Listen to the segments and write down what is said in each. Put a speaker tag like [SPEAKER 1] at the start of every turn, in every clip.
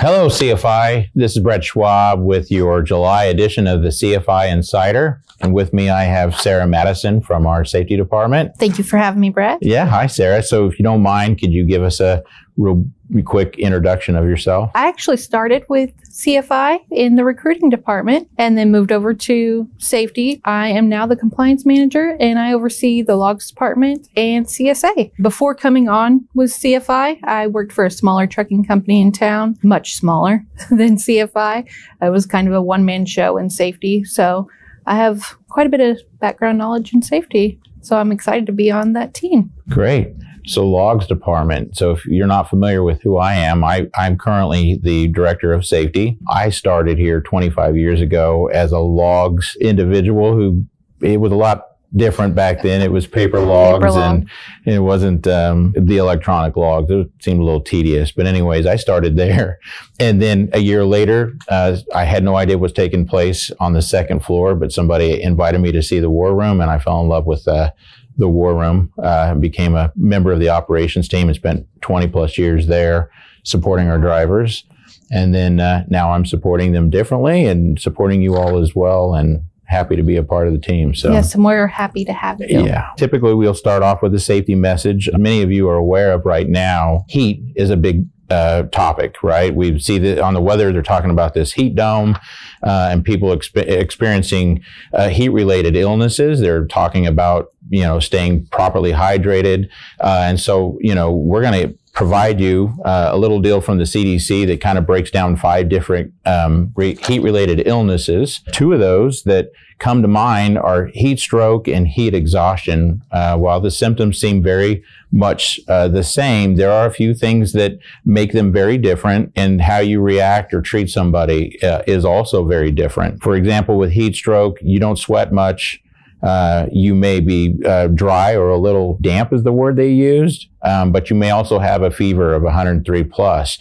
[SPEAKER 1] Hello, CFI. This is Brett Schwab with your July edition of the CFI Insider. And with me, I have Sarah Matteson from our safety department.
[SPEAKER 2] Thank you for having me, Brett.
[SPEAKER 1] Yeah. Hi, Sarah. So, if you don't mind, could you give us a real quick introduction of yourself?
[SPEAKER 2] I actually started with CFI in the recruiting department and then moved over to safety. I am now the compliance manager and I oversee the logs department and CSA. Before coming on with CFI, I worked for a smaller trucking company in town, much smaller than CFI. I was kind of a one man show in safety. So I have quite a bit of background knowledge in safety. So I'm excited to be on that team.
[SPEAKER 1] Great. So logs department. So if you're not familiar with who I am, I, I'm currently the director of safety. I started here 25 years ago as a logs individual who it was a lot different back then. It was paper logs
[SPEAKER 2] Paper log.
[SPEAKER 1] and it wasn't um, the electronic logs. It seemed a little tedious. But anyways, I started there. And then a year later, uh, I had no idea what was taking place on the second floor, but somebody invited me to see the war room and I fell in love with uh, the war room, uh, became a member of the operations team and spent 20 plus years there supporting our drivers. And then uh, now I'm supporting them differently and supporting you all as well and happy to be a part of the team. So
[SPEAKER 2] Yes, and we're happy to have you.
[SPEAKER 1] yeah. Typically, we'll start off with a safety message. Many of you are aware of right now, heat is a big uh, topic, right? We see that on the weather, they're talking about this heat dome uh, and people expe- experiencing uh, heat related illnesses. They're talking about, you know, staying properly hydrated. Uh, and so, you know, we're going to provide you uh, a little deal from the CDC that kind of breaks down five different um, re- heat-related illnesses. Two of those that come to mind are heat stroke and heat exhaustion. Uh, while the symptoms seem very much uh, the same, there are a few things that make them very different, and how you react or treat somebody uh, is also very different. For example, with heat stroke, you don't sweat much. Uh, you may be uh, dry or a little damp is the word they used, um, but you may also have a fever of 103 plus.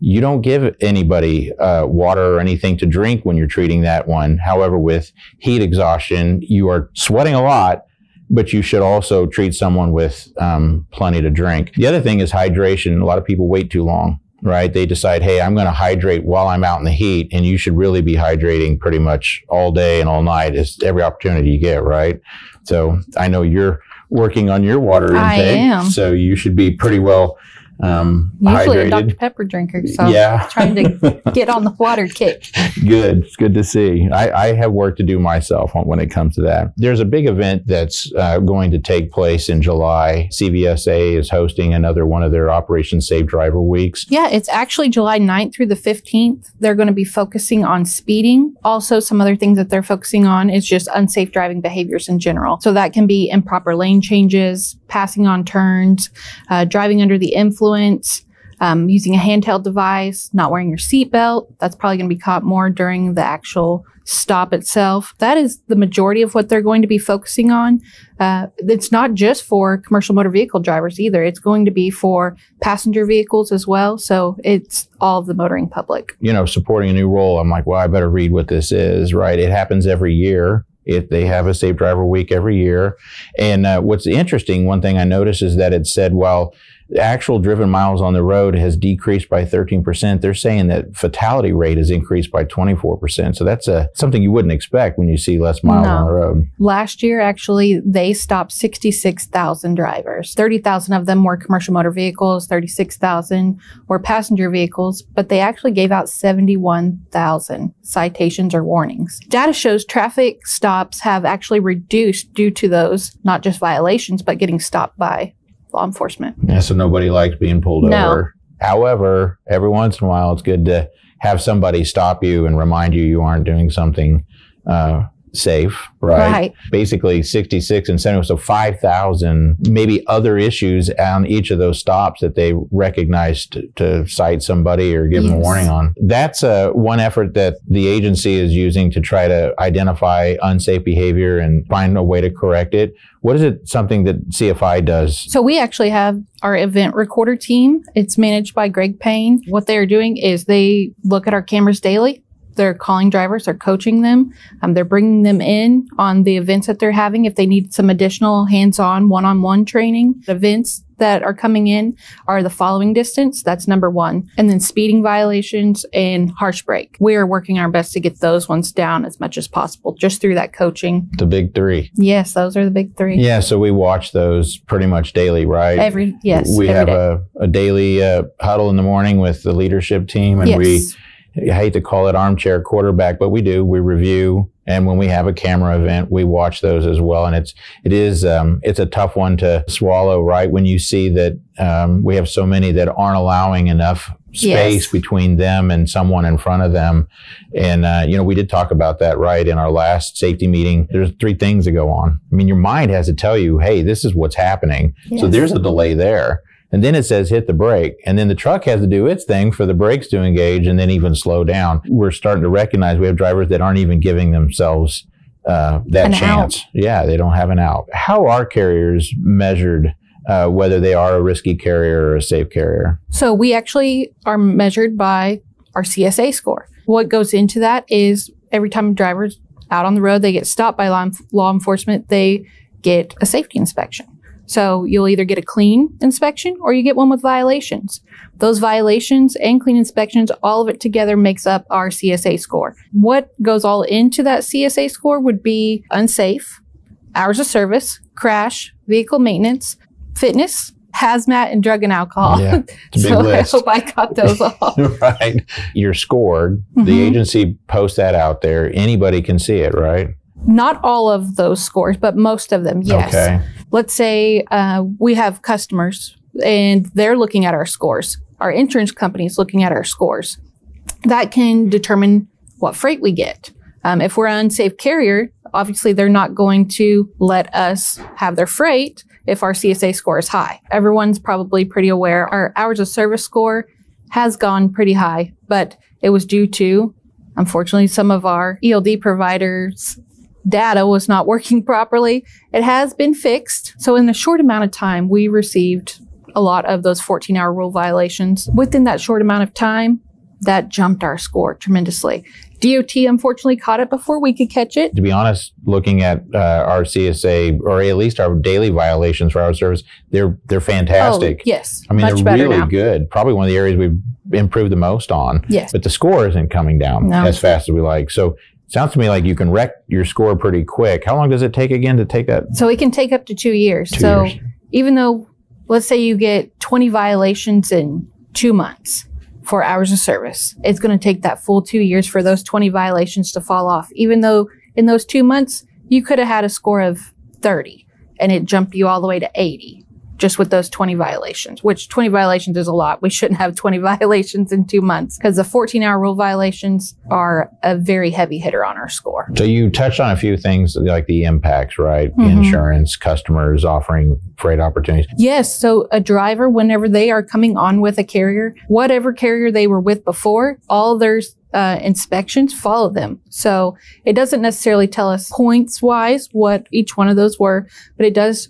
[SPEAKER 1] You don't give anybody uh, water or anything to drink when you're treating that one. However, with heat exhaustion, you are sweating a lot, but you should also treat someone with um, plenty to drink. The other thing is hydration. A lot of people wait too long right? They decide, hey, I'm going to hydrate while I'm out in the heat, and you should really be hydrating pretty much all day and all night is every opportunity you get, right? So I know you're working on your water
[SPEAKER 2] I
[SPEAKER 1] intake,
[SPEAKER 2] am.
[SPEAKER 1] so you should be pretty well um,
[SPEAKER 2] Usually a. Dr. Pepper drinker, so
[SPEAKER 1] Yeah.
[SPEAKER 2] trying to get on the water kick.
[SPEAKER 1] Good. It's good to see. I, I have work to do myself when it comes to that. There's a big event that's uh, going to take place in July. CVSA is hosting another one of their Operation Safe Driver Weeks.
[SPEAKER 2] Yeah, it's actually July 9th through the 15th. They're going to be focusing on speeding. Also, some other things that they're focusing on is just unsafe driving behaviors in general. So that can be improper lane changes, passing on turns, uh, driving under the influence, um, using a handheld device, not wearing your seatbelt. That's probably going to be caught more during the actual stop itself. That is the majority of what they're going to be focusing on. Uh, it's not just for commercial motor vehicle drivers either. It's going to be for passenger vehicles as well. So it's all of the motoring public.
[SPEAKER 1] you know, supporting a new role, I'm like, well, I better read what this is, right? It happens every year. If they have a Safe Driver Week every year. And uh, what's interesting, one thing I noticed is that it said, well, the actual driven miles on the road has decreased by 13%. They're saying that fatality rate has increased by 24%. So that's a, something you wouldn't expect when you see less miles
[SPEAKER 2] No.
[SPEAKER 1] on the road.
[SPEAKER 2] Last year, actually, they stopped 66,000 drivers. 30,000 of them were commercial motor vehicles, 36,000 were passenger vehicles, but they actually gave out 71,000 citations or warnings. Data shows traffic stops have actually reduced due to those, not just violations, but getting stopped by law enforcement.
[SPEAKER 1] Yeah, so nobody likes being pulled
[SPEAKER 2] No.
[SPEAKER 1] over. However, every once in a while, it's good to have somebody stop you and remind you you aren't doing something uh, safe, right?
[SPEAKER 2] Right.
[SPEAKER 1] Basically, 66 and 70, so 5,000, maybe other issues on each of those stops that they recognized to, to cite somebody or give them a warning on. That's uh, one effort that the agency is using to try to identify unsafe behavior and find a way to correct it. What is it something that CFI does?
[SPEAKER 2] So we actually have our event recorder team. It's managed by Greg Payne. What they are doing is they look at our cameras daily They're calling drivers, they're coaching them, um, they're bringing them in on the events that they're having. If they need some additional hands on one on one training, events that are coming in are the following distance. That's number one. And then speeding violations and harsh brake. We are working our best to get those ones down as much as possible just through that coaching.
[SPEAKER 1] The big three.
[SPEAKER 2] Yes, those are the big three.
[SPEAKER 1] Yeah, so we watch those pretty much daily, right?
[SPEAKER 2] Every, yes.
[SPEAKER 1] we
[SPEAKER 2] every
[SPEAKER 1] have a, a daily uh, huddle in the morning with the leadership team, and we
[SPEAKER 2] yes.
[SPEAKER 1] I hate to call it armchair quarterback, but we do. We review, and when we have a camera event, we watch those as well. And it's it is um, it's a tough one to swallow, right? When you see that um, we have so many that aren't allowing enough space
[SPEAKER 2] Yes.
[SPEAKER 1] between them and someone in front of them, and uh, you know we did talk about that right in our last safety meeting. There's three things that go on. I mean, your mind has to tell you, hey, this is what's happening. So there's a delay there. And then it says hit the brake. And then the truck has to do its thing for the brakes to engage and then even slow down. We're starting to recognize we have drivers that aren't even giving themselves uh, that
[SPEAKER 2] An
[SPEAKER 1] chance. Yeah, they don't have an out. How are carriers measured, uh, whether they are a risky carrier or a safe carrier?
[SPEAKER 2] So we actually are measured by our CSA score. What goes into that is every time driver's out on the road, they get stopped by law, law enforcement, they get a safety inspection. So you'll either get a clean inspection or you get one with violations. Those violations and clean inspections, all of it together makes up our CSA score. What goes all into that CSA score would be unsafe, hours of service, crash, vehicle maintenance, fitness, hazmat, and drug and alcohol.
[SPEAKER 1] Yeah, it's a big
[SPEAKER 2] so
[SPEAKER 1] list.
[SPEAKER 2] I hope I got those all.
[SPEAKER 1] right. You're scored. The
[SPEAKER 2] Mhm.
[SPEAKER 1] agency posts that out there. Anybody can see it, right?
[SPEAKER 2] Not all of those scores, but most of them, yes.
[SPEAKER 1] Okay.
[SPEAKER 2] Let's say uh, we have customers and they're looking at our scores. Our insurance company is looking at our scores. That can determine what freight we get. Um, if we're an unsafe carrier, obviously they're not going to let us have their freight if our CSA score is high. Everyone's probably pretty aware our hours of service score has gone pretty high, but it was due to, unfortunately, some of our ELD providers data was not working properly. It has been fixed. So in a short amount of time, we received a lot of those 14 hour rule violations. Within that short amount of time, that jumped our score tremendously. DOT unfortunately caught it before we could catch it.
[SPEAKER 1] to be honest, looking at uh, our CSA or at least our daily violations for our service, they're they're fantastic.
[SPEAKER 2] Oh, yes.
[SPEAKER 1] I mean,
[SPEAKER 2] much
[SPEAKER 1] they're really
[SPEAKER 2] now.
[SPEAKER 1] good. Probably one of the areas we've improved the most on.
[SPEAKER 2] Yes.
[SPEAKER 1] But the score isn't coming down
[SPEAKER 2] No.
[SPEAKER 1] as fast as we like. So sounds to me like you can wreck your score pretty quick. How long does it take again to take that?
[SPEAKER 2] So it can take up to two years.
[SPEAKER 1] Two
[SPEAKER 2] so
[SPEAKER 1] years.
[SPEAKER 2] even though, let's say you get 20 violations in two months for hours of service, it's going to take that full two years for those 20 violations to fall off. Even though in those two months, you could have had a score of 30 and it jumped you all the way to 80 just with those 20 violations, which 20 violations is a lot. We shouldn't have 20 violations in two months because the 14 hour rule violations are a very heavy hitter on our score.
[SPEAKER 1] So you touched on a few things like the impacts, right?
[SPEAKER 2] Mhm.
[SPEAKER 1] Insurance, customers offering freight opportunities.
[SPEAKER 2] Yes. So a driver, whenever they are coming on with a carrier, whatever carrier they were with before, all their uh, inspections follow them. So it doesn't necessarily tell us points wise what each one of those were, but it does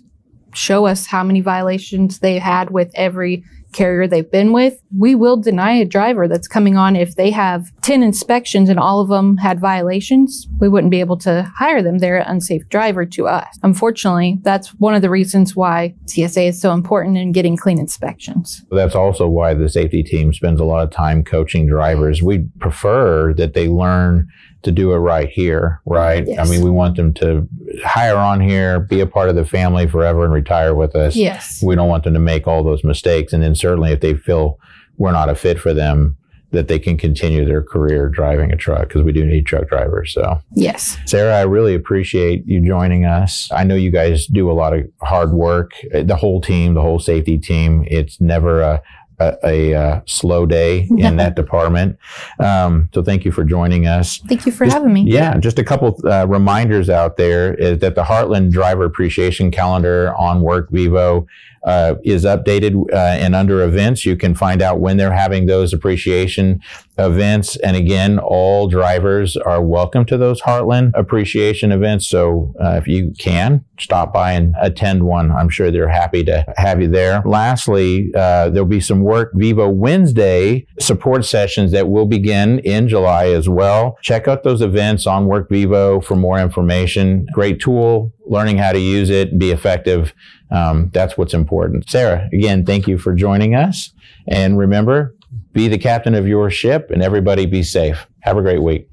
[SPEAKER 2] show us how many violations they had with every carrier they've been with. We will deny a driver that's coming on if they have 10 inspections and all of them had violations. We wouldn't be able to hire them. They're an unsafe driver to us. Unfortunately, that's one of the reasons why CSA is so important in getting clean inspections.
[SPEAKER 1] That's also why the safety team spends a lot of time coaching drivers. We prefer that they learn to do it right here, right?
[SPEAKER 2] Yes.
[SPEAKER 1] I mean, we want them to hire on here, be a part of the family forever and retire with us.
[SPEAKER 2] Yes.
[SPEAKER 1] We don't want them to make all those mistakes. And then certainly if they feel we're not a fit for them, that they can continue their career driving a truck because we do need truck drivers. So
[SPEAKER 2] Yes.
[SPEAKER 1] Sarah, I really appreciate you joining us. I know you guys do a lot of hard work. The whole team, the whole safety team. It's never a a, a, uh slow day in that department. Um, so thank you for joining us.
[SPEAKER 2] Thank you for
[SPEAKER 1] Just-
[SPEAKER 2] having me.
[SPEAKER 1] Yeah, just a couple uh, reminders out there is that the Heartland Driver Appreciation Calendar on Workvivo uh, is updated uh, and under events. You can find out when they're having those appreciation events. And again, all drivers are welcome to those Heartland appreciation events. So uh, if you can, stop by and attend one. I'm sure they're happy to have you there. Lastly, uh, there'll be some Workvivo Wednesday support sessions that will begin in July as well. Check out those events on Workvivo for more information. Great tool, learning how to use it, be effective. Um, that's what's important. Sarah, again, thank you for joining us. And remember, be the captain of your ship and everybody be safe. Have a great week.